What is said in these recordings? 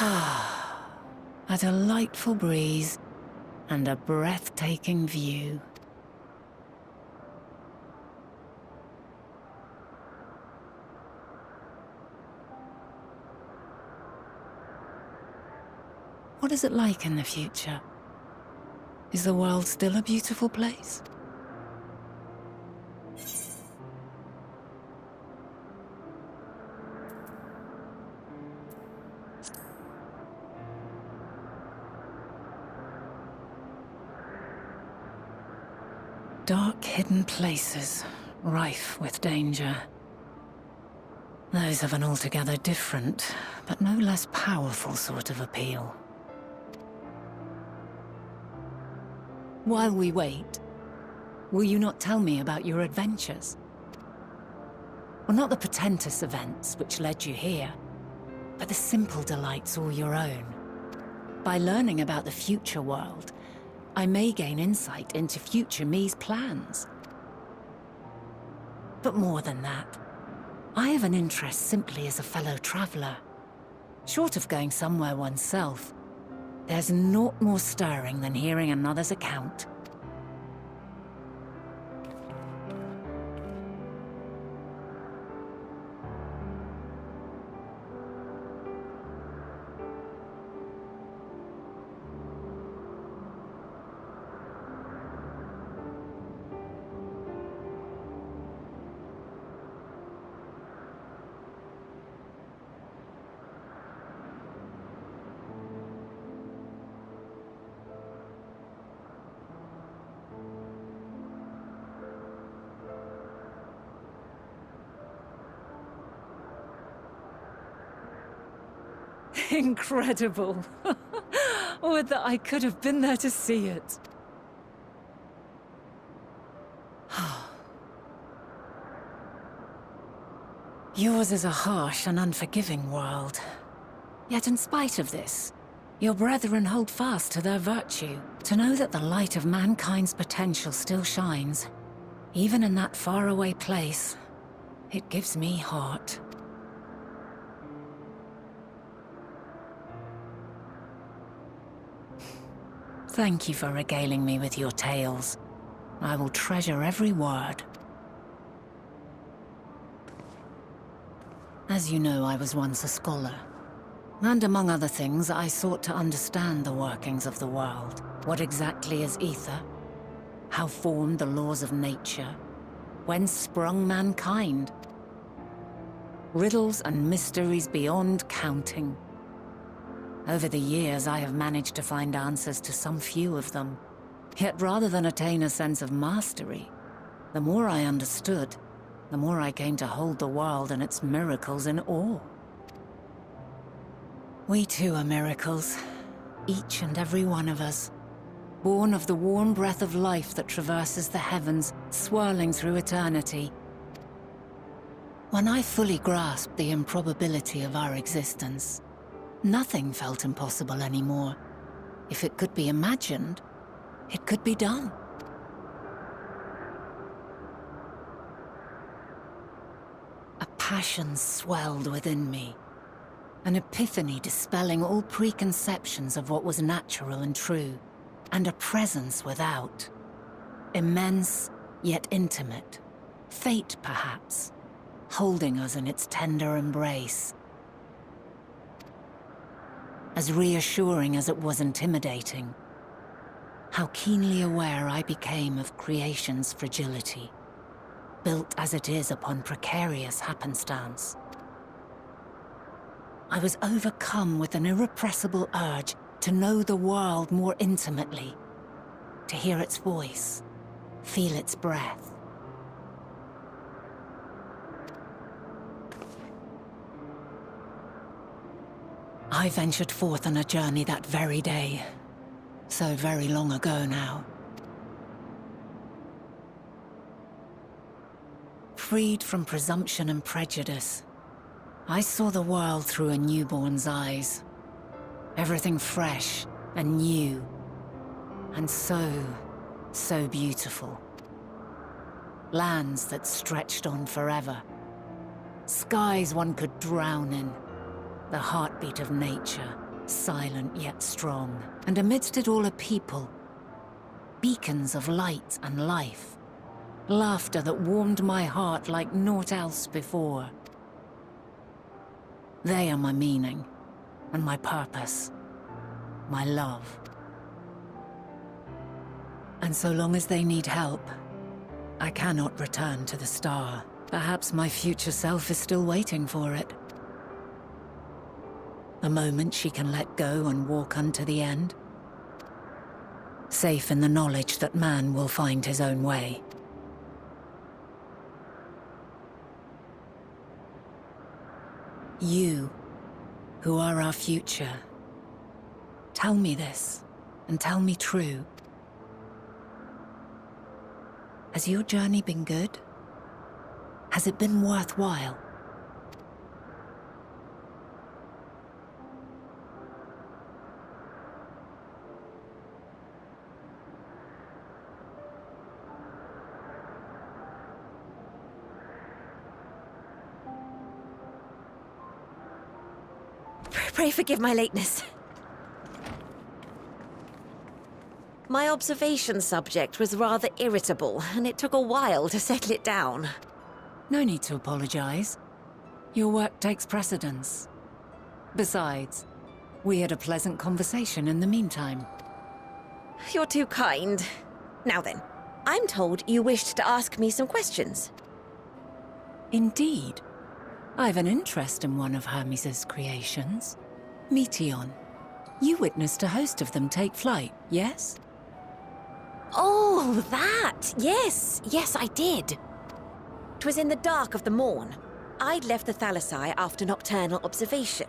a delightful breeze and a breathtaking view. What is it like in the future? Is the world still a beautiful place? Dark hidden places, rife with danger. Those have an altogether different, but no less powerful sort of appeal. While we wait, will you not tell me about your adventures? Well, not the portentous events which led you here, but the simple delights all your own. By learning about the future world, I may gain insight into future me's plans. But more than that, I have an interest simply as a fellow traveller. Short of going somewhere oneself, there's naught more stirring than hearing another's account. Incredible. Would that I could have been there to see it. Yours is a harsh and unforgiving world. Yet in spite of this, your brethren hold fast to their virtue. To know that the light of mankind's potential still shines, even in that faraway place, it gives me heart. Thank you for regaling me with your tales. I will treasure every word. As you know, I was once a scholar. And among other things, I sought to understand the workings of the world. What exactly is ether? How formed the laws of nature? Whence sprung mankind? Riddles and mysteries beyond counting. Over the years, I have managed to find answers to some few of them. Yet rather than attain a sense of mastery, the more I understood, the more I came to hold the world and its miracles in awe. We too are miracles, each and every one of us. Born of the warm breath of life that traverses the heavens, swirling through eternity. When I fully grasped the improbability of our existence, Nothing felt impossible anymore. If it could be imagined, it could be done. A passion swelled within me. An epiphany dispelling all preconceptions of what was natural and true. And a presence without. Immense, yet intimate. Fate, perhaps, holding us in its tender embrace as reassuring as it was intimidating. How keenly aware I became of creation's fragility, built as it is upon precarious happenstance. I was overcome with an irrepressible urge to know the world more intimately, to hear its voice, feel its breath. I ventured forth on a journey that very day. So very long ago now. Freed from presumption and prejudice, I saw the world through a newborn's eyes. Everything fresh and new. And so, so beautiful. Lands that stretched on forever. Skies one could drown in the heartbeat of nature, silent yet strong, and amidst it all a people. Beacons of light and life. Laughter that warmed my heart like naught else before. They are my meaning, and my purpose, my love. And so long as they need help, I cannot return to the star. Perhaps my future self is still waiting for it. A moment she can let go and walk unto the end. Safe in the knowledge that man will find his own way. You, who are our future, tell me this, and tell me true. Has your journey been good? Has it been worthwhile? Pray forgive my lateness. My observation subject was rather irritable, and it took a while to settle it down. No need to apologize. Your work takes precedence. Besides, we had a pleasant conversation in the meantime. You're too kind. Now then, I'm told you wished to ask me some questions. Indeed. I've an interest in one of Hermes' creations. Meteion. You witnessed a host of them take flight, yes? Oh, that! Yes, yes, I did. It in the dark of the morn. I'd left the Thalassai after nocturnal observation.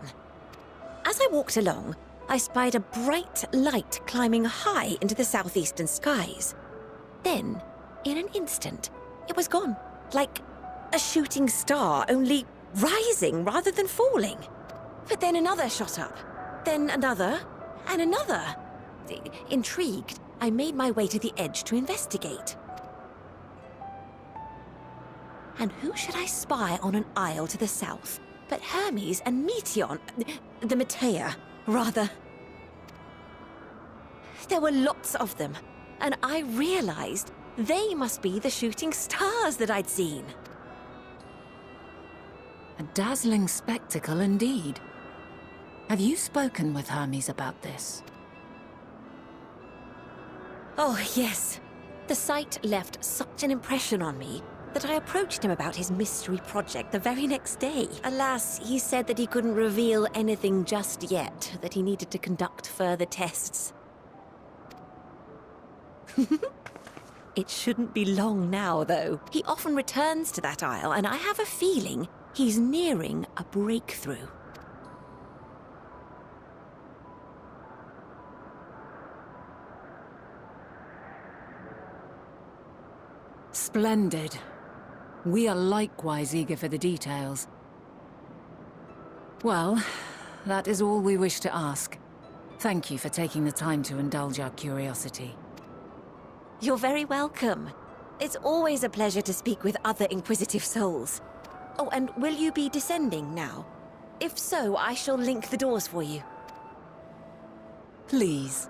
As I walked along, I spied a bright light climbing high into the southeastern skies. Then, in an instant, it was gone. Like a shooting star, only rising rather than falling. But then another shot up. Then another, and another. Intrigued, I made my way to the edge to investigate. And who should I spy on an isle to the south but Hermes and Meteion, the Matea, rather. There were lots of them, and I realized they must be the shooting stars that I'd seen. A dazzling spectacle indeed. Have you spoken with Hermes about this? Oh, yes. The sight left such an impression on me that I approached him about his mystery project the very next day. Alas, he said that he couldn't reveal anything just yet, that he needed to conduct further tests. it shouldn't be long now, though. He often returns to that isle, and I have a feeling he's nearing a breakthrough. Splendid. We are likewise eager for the details. Well, that is all we wish to ask. Thank you for taking the time to indulge our curiosity. You're very welcome. It's always a pleasure to speak with other inquisitive souls. Oh, and will you be descending now? If so, I shall link the doors for you. Please.